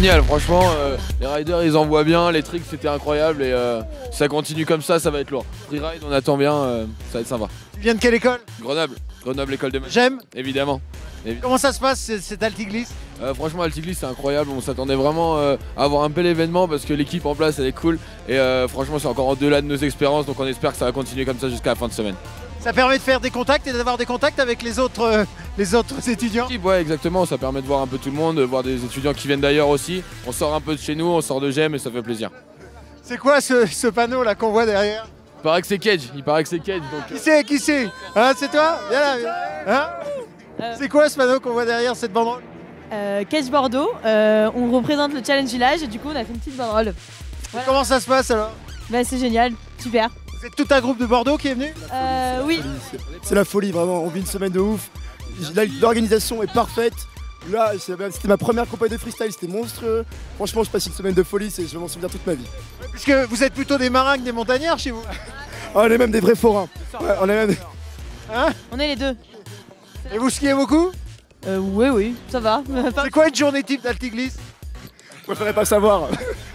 génial, franchement, euh, les riders ils envoient bien, les tricks c'était incroyable et euh, ça continue comme ça, ça va être lourd. Freeride, on attend bien, euh, ça va être sympa. Tu viens de quelle école? Grenoble, Grenoble école de magie, J'aime. évidemment. Comment ça se passe c- cet altiglisse franchement, Altiglis c'est incroyable, on s'attendait vraiment à avoir un bel événement parce que l'équipe en place elle est cool et franchement c'est encore au-delà de nos expériences donc on espère que ça va continuer comme ça jusqu'à la fin de semaine. Ça permet de faire des contacts et d'avoir des contacts avec les autres, les autres étudiants. Ouais exactement, ça permet de voir un peu tout le monde, de voir des étudiants qui viennent d'ailleurs aussi. On sort un peu de chez nous, on sort de GEM et ça fait plaisir. C'est quoi ce, ce panneau là qu'on voit derrière Il paraît que c'est Cage, il paraît que c'est Cage donc... Qui c'est Qui c'est? Hein, C'est toi? Viens là. viens. Hein? Euh. C'est quoi ce panneau qu'on voit derrière cette banderole? Euh, Cage Bordeaux, euh, on représente le Challenge Village et du coup on a fait une petite banderole. Voilà. Comment ça se passe alors? Bah c'est génial, super. Êtes tout un groupe de Bordeaux qui est venu? Euh, oui, C'est la folie, vraiment. On vit une semaine de ouf. L'organisation est parfaite. Là, c'était ma première compagnie de freestyle, c'était monstrueux. Franchement, je passe une semaine de folie, je vais m'en souvenir toute ma vie. Puisque vous êtes plutôt des marins que des montagnards chez vous. Ah, on est même des vrais forains. Ouais, on est même des- Hein on est les deux. Et vous skiez beaucoup Euh, oui, oui, ça va. C'est quoi une journée type d'altiglisse Je préférerais pas savoir.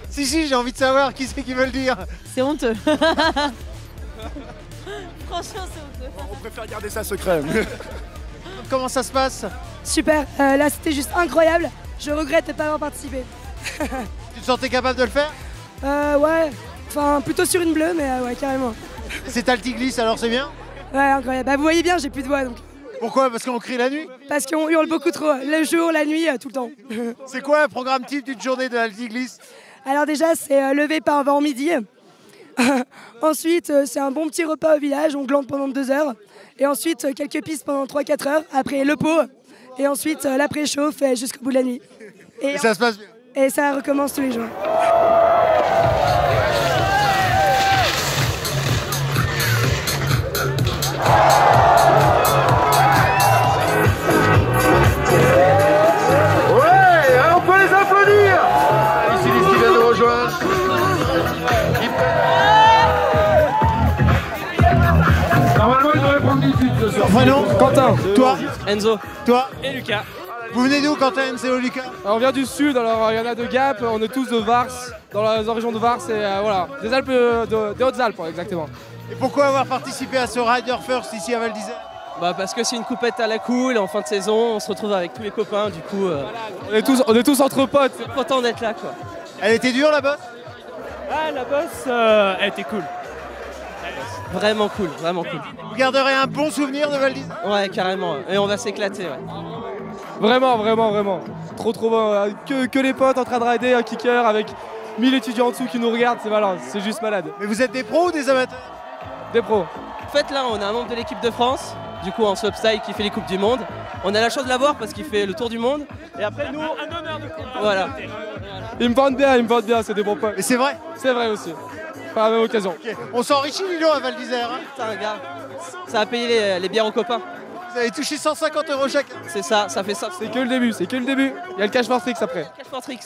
Si, si, j'ai envie de savoir qui c'est qui veut le dire. c'est honteux. Franchement, c'est honteux. On préfère garder ça secret. Comment ça se passe Super, euh, là c'était juste incroyable. Je regrette de pas avoir participé. Tu te sentais capable de le faire Euh, ouais, enfin plutôt sur une bleue, mais euh, ouais, carrément. C'est altiglisse alors c'est bien Ouais, incroyable. Bah, vous voyez bien, j'ai plus de voix donc. Pourquoi? Parce qu'on crie la nuit? Parce qu'on hurle beaucoup trop, le jour, la nuit, euh, tout le temps. C'est quoi un programme type d'une journée de l'altiglisse Alors, déjà, c'est euh, levé par avant midi. ensuite, euh, c'est un bon petit repas au village, on glande pendant deux heures. Et ensuite, euh, quelques pistes pendant 3-4 heures. Après, le pot. Et ensuite, euh, l'après-chauffe euh, jusqu'au bout de la nuit. Et, Et ça se passe bien. et ça recommence tous les jours. Ouais, on peut les applaudir Ici les qui viennent de rejoindre. Prénom Quentin. Toi Enzo. Toi Et Lucas. Vous venez d'où Quentin c'est Lucas Alors, on vient du sud, alors il y en a de Gap, on est tous de Vars, dans la région de Vars, et euh, voilà, des Alpes, euh, de- des Hautes-Alpes, exactement. Et pourquoi avoir participé à ce Rider First ici à Val d'Isère? Bah parce que c'est une coupette à la cool, en fin de saison, on se retrouve avec tous les copains, du coup, euh, on, est tous, on est tous entre potes, c'est content d'être là quoi. Elle était dure la bosse? Ah la bosse, elle était cool. Vraiment cool, vraiment cool. Vous garderez un bon souvenir de Val d'Isère Ouais, carrément, et on va s'éclater, ouais. Vraiment, vraiment, vraiment. Trop, trop bon. euh, Que, que les potes en train de rider un kicker avec 1000 étudiants en dessous qui nous regardent, c'est malade, c'est juste malade. Mais vous êtes des pros ou des amateurs? Des pros. En fait, là, on a un membre de l'équipe de France, du coup, en slopestyle, qui fait les Coupes du Monde. On a la chance de l'avoir parce qu'il fait le tour du monde. Et après, nous. Un honneur de Voilà. Ils me vendent bien, ils me vendent bien, c'est des bons potes. Mais c'est vrai C'est vrai aussi. Pas la même occasion. Ok. On s'enrichit Lilo à Val d'Isère. hein. Putain, gars, ça a payé les, les bières aux copains. vous avez touché 150 euros chacun. C'est ça, ça fait ça. C'est que le début, c'est que le début. Il y a le cash for tricks après. Cash for tricks.